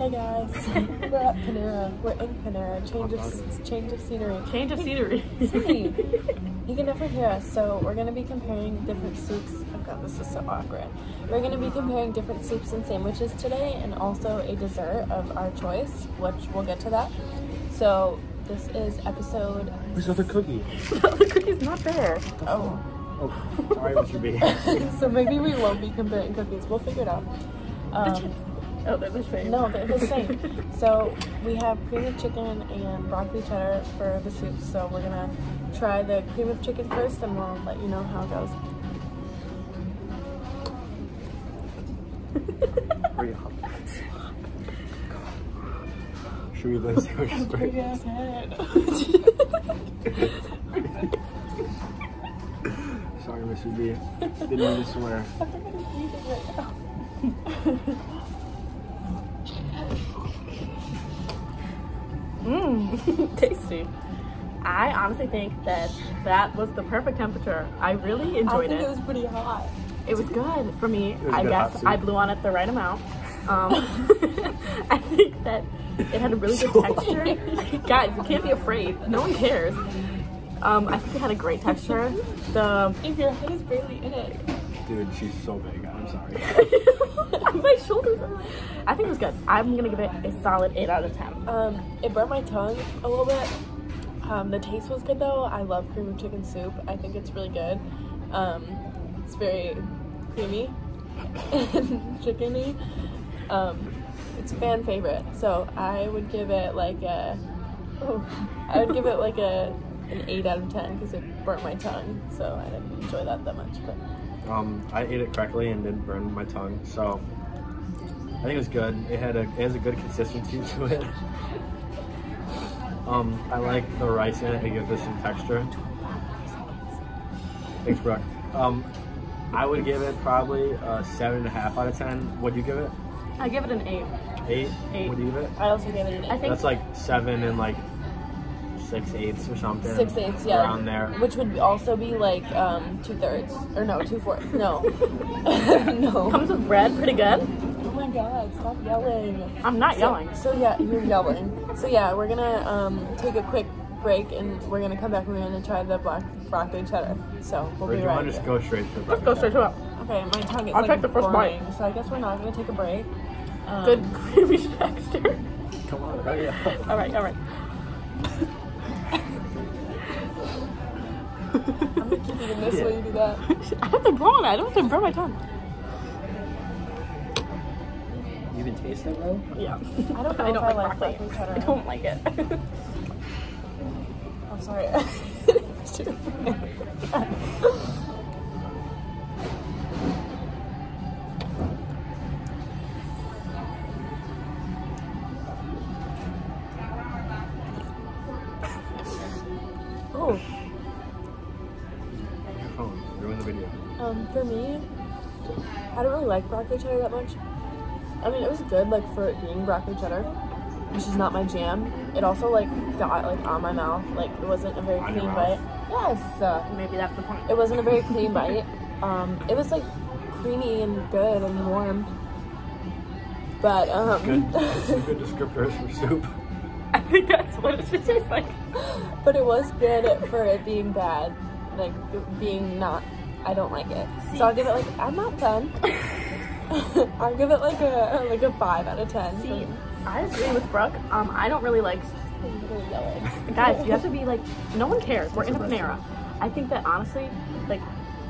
Hey guys, we're at Panera. We're in Panera. Change of change of scenery. Change of scenery. Sydney, you can never hear us, so we're gonna be comparing different soups. Oh god, this is so awkward. We're gonna be comparing different soups and sandwiches today, and also a dessert of our choice, which we'll get to that. So this is episode. Where's the other cookie? the cookie's not there. Oh, Oh, sorry, Mr. B. so maybe we won't be comparing cookies. We'll figure it out. Um, Oh, they're the same. No, they're the same. so we have cream of chicken and broccoli cheddar for the soup. So we're gonna try the cream of chicken first, and we'll let you know how it goes. Hurry up. Should we let sandwiches Big first? ass head. Sorry, Mr. B. Didn't mean to swear. tasty. I honestly think that that was the perfect temperature. I really I enjoyed think it. it was pretty hot. It was good for me. I guess. I blew on it the right amount. Um, I think that it had a really good So- texture. Guys, you can't be afraid. No one cares. Um, I think it had a great texture. The If your head is barely in it. Dude, she's so big. I'm sorry. my shoulders are. I think it was good. I'm gonna give it a solid eight out of ten. Um, it burnt my tongue a little bit. Um, the taste was good though. I love cream of chicken soup. I think it's really good. Um, it's very creamy and chickeny. Um, it's a fan favorite. So I would give it like a. Oh, I would give it like a an eight out of ten because it burnt my tongue. So I didn't enjoy that that much. But Um, I ate it correctly and didn't burn my tongue, so I think it was good. It had a it has a good consistency to it. Um, I like the rice in it. It gives it some texture. Thanks, Brooke. Um, I would give it probably a seven and a half out of ten. Would you give it? I give it an eight. Eight? Eight. What do you give it? I also gave it an eight. I think That's like seven and like six eighths or something. Six eighths, yeah. Around there. Which would also be like um, two thirds. Or no, two fourths. No. no. comes with bread, pretty good. Oh my god, stop yelling. I'm not So- yelling. So, yeah, you're yelling. So yeah, we're gonna um, take a quick break and we're gonna come back and we're gonna try the black broccoli cheddar. So we'll Or do be you right want to just go straight to Let's go straight to it. Okay, my tongue is I'll like take the first burning, bite. So I guess we're not gonna take a break. Um, Good creamy texture. Come on, hurry up. All right, all right. I'm gonna keep eating this Yeah. while you do that. I have to burn. I don't have to burn my tongue. You can taste it, bro? Yeah. I don't know I don't I like like broccoli. broccoli cheddar. I don't like it. I'm sorry. oh, Your phone. Ruin the video. um, for me, I don't really like broccoli cheddar that much. I mean, it was good, like for it being broccoli cheddar, which is not my jam. It also like got like on my mouth, like it wasn't a very On clean bite. Yes, uh, Maybe that's the point. it wasn't a very clean bite. Um, it was like creamy and good and warm. But um, Good, some good descriptors for soup. I think that's what it should taste like. but it was good for it being bad, like being not. I don't like it, so I'll give it like I'm not done. I'll give it like a like a five out of ten. See, I agree with Brooke. Um, I don't really like. I'm. Guys, you have to be like. No one cares. We're in a Panera. I think that honestly, like,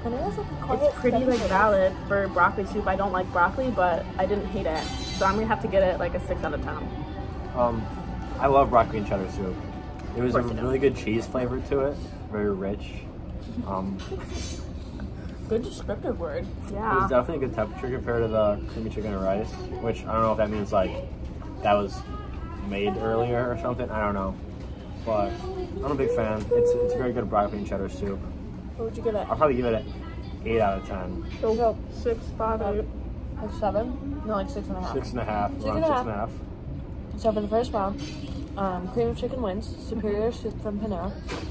Panera's like a it's pretty like valid for broccoli soup. I don't like broccoli, but I didn't hate it, so I'm gonna have to get it like a six out of ten. Um, I love broccoli and cheddar soup. It was a course you do. really good cheese flavor to it, very rich. Um, place. Good descriptive word. it was Yeah. definitely a good temperature compared to the creamy chicken and rice, which I don't know if that means like that was made earlier or something. I don't know, but I'm a big fan. It's it's a very good broccoli and cheddar soup. What would you give it? I'll probably give it an eight out of ten. So go Six, five, eight. like seven? No, like six and a half. Six and a half, Six around and a six half. and a half. So for the first round, um, cream of chicken wins. Superior soup from Panera.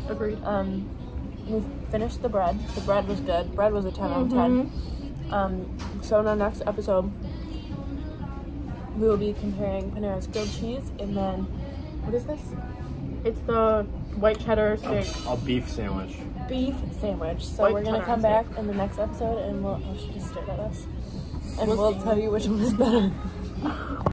Agreed. Um, we finished the bread. The bread was good. Bread was a 10 out of 10. Um, so in our next episode, we will be comparing Panera's grilled cheese and then what is this? It's the white cheddar steak. A beef sandwich. Beef sandwich. So White we're gonna cheddar come steak. back in the next episode and we'll oh she just stared at us. And We'll we'll tell you which one is better.